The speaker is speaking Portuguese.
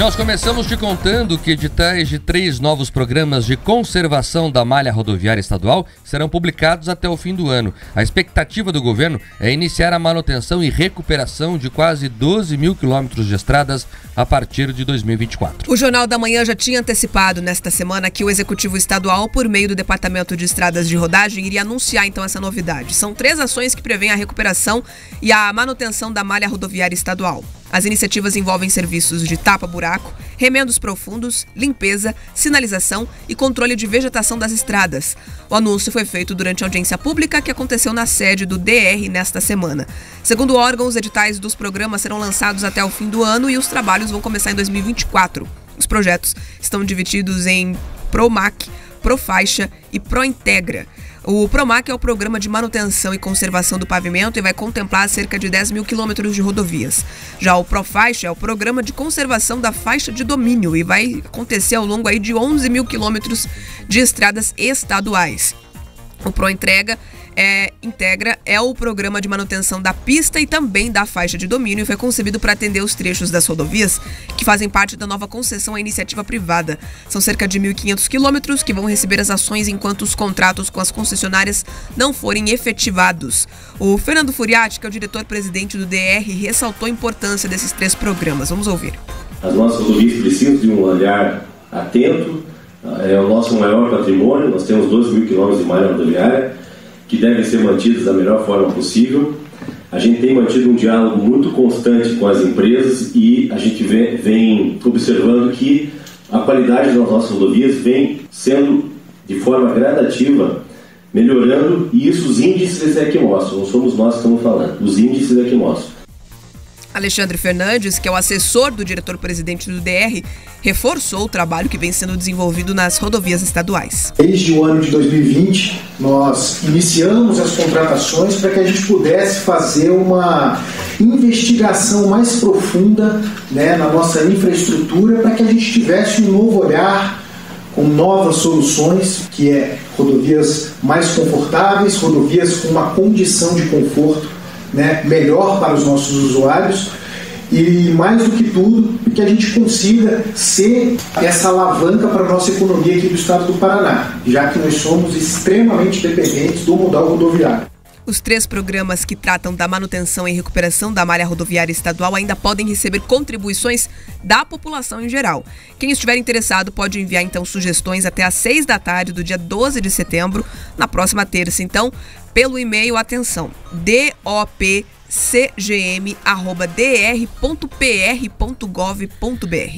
Nós começamos te contando que editais de três novos programas de conservação da malha rodoviária estadual serão publicados até o fim do ano. A expectativa do governo é iniciar a manutenção e recuperação de quase 12 mil quilômetros de estradas a partir de 2024. O Jornal da Manhã já tinha antecipado nesta semana que o Executivo Estadual, por meio do Departamento de Estradas de Rodagem, iria anunciar então essa novidade. São três ações que prevêem a recuperação e a manutenção da malha rodoviária estadual. As iniciativas envolvem serviços de tapa-buraco, remendos profundos, limpeza, sinalização e controle de vegetação das estradas. O anúncio foi feito durante a audiência pública que aconteceu na sede do DR nesta semana. Segundo o órgão, os editais dos programas serão lançados até o fim do ano e os trabalhos vão começar em 2024. Os projetos estão divididos em PROMAC, ProFaixa e ProIntegra. O PROMAC é o Programa de Manutenção e Conservação do Pavimento e vai contemplar cerca de 10 mil quilômetros de rodovias. Já o ProFaixa é o Programa de Conservação da Faixa de Domínio e vai acontecer ao longo aí de 11 mil quilômetros de estradas estaduais. O ProEntrega é, integra é o programa de manutenção da pista e também da faixa de domínio e foi concebido para atender os trechos das rodovias que fazem parte da nova concessão à iniciativa privada. São cerca de 1.500 quilômetros que vão receber as ações enquanto os contratos com as concessionárias não forem efetivados. O Fernando Furiati, que é o diretor-presidente do DR, ressaltou a importância desses três programas. Vamos ouvir. As nossas rodovias precisam de um olhar atento, é o nosso maior patrimônio, nós temos 12 mil quilômetros de malha rodoviária que devem ser mantidos da melhor forma possível. A gente tem mantido um diálogo muito constante com as empresas e a gente vem, vem observando que a qualidade das nossas rodovias vem sendo de forma gradativa melhorando e isso os índices é que mostram, não somos nós que estamos falando, os índices é que mostram. Alexandre Fernandes, que é o assessor do diretor-presidente do DR, reforçou o trabalho que vem sendo desenvolvido nas rodovias estaduais. Desde o ano de 2020, nós iniciamos as contratações para que a gente pudesse fazer uma investigação mais profunda né, na nossa infraestrutura, para que a gente tivesse um novo olhar com novas soluções, que é rodovias mais confortáveis, rodovias com uma condição de conforto né, melhor para os nossos usuários e mais do que tudo que a gente consiga ser essa alavanca para a nossa economia aqui do estado do Paraná, já que nós somos extremamente dependentes do modal rodoviário. Os três programas que tratam da manutenção e recuperação da malha rodoviária estadual ainda podem receber contribuições da população em geral. Quem estiver interessado pode enviar então sugestões até às seis da tarde do dia 12 de setembro, na próxima terça. Então, pelo e-mail, atenção, dopcgm.dr.pr.gov.br.